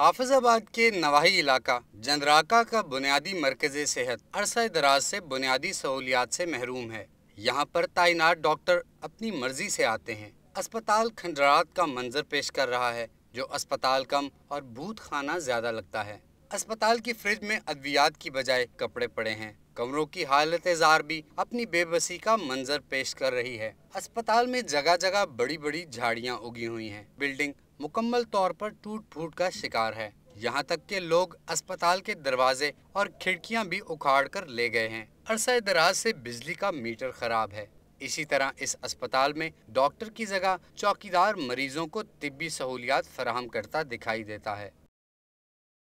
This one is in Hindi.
हाफिजाबाद के नवाही इलाका, जंदराका का बुनियादी मरकज सेहत, अरसा दराज से बुनियादी सहूलियात से महरूम है। यहाँ पर तैनात डॉक्टर अपनी मर्ज़ी से आते हैं। अस्पताल खंडरात का मंजर पेश कर रहा है, जो अस्पताल कम और भूत खाना ज़्यादा लगता है। अस्पताल की फ्रिज में अद्वियात की बजाय कपड़े पड़े हैं। कमरों की हालत जार भी अपनी बेबसी का मंजर पेश कर रही है। अस्पताल में जगह जगह बड़ी बड़ी झाड़ियाँ उगी हुई हैं। बिल्डिंग मुकम्मल तौर पर टूट फूट का शिकार है। यहाँ तक के लोग अस्पताल के दरवाजे और खिड़कियाँ भी उखाड़ कर ले गए हैं। अरसा दराज से बिजली का मीटर खराब है। इसी तरह इस अस्पताल में डॉक्टर की जगह चौकीदार मरीजों को तिब्बी सहूलियात फराहम करता दिखाई देता है।